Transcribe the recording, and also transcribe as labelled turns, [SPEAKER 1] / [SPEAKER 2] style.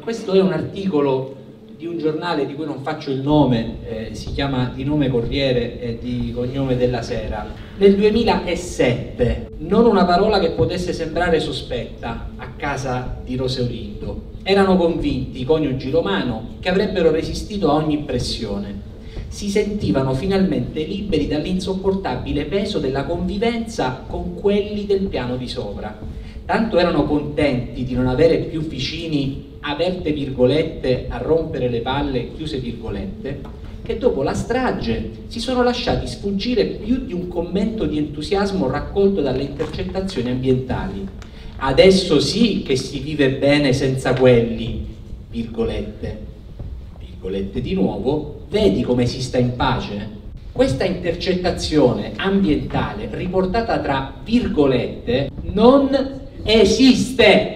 [SPEAKER 1] Questo è un articolo di un giornale di cui non faccio il nome, eh, si chiama di nome Corriere e di cognome della Sera. Nel 2007, non una parola che potesse sembrare sospetta a casa di Roseolindo. Erano convinti i coniugi Romano che avrebbero resistito a ogni pressione. Si sentivano finalmente liberi dall'insopportabile peso della convivenza con quelli del piano di sopra. Tanto erano contenti di non avere più vicini aperte virgolette a rompere le palle, chiuse virgolette, che dopo la strage si sono lasciati sfuggire più di un commento di entusiasmo raccolto dalle intercettazioni ambientali. Adesso sì che si vive bene senza quelli, virgolette, virgolette di nuovo, vedi come si sta in pace? Questa intercettazione ambientale riportata tra virgolette non esiste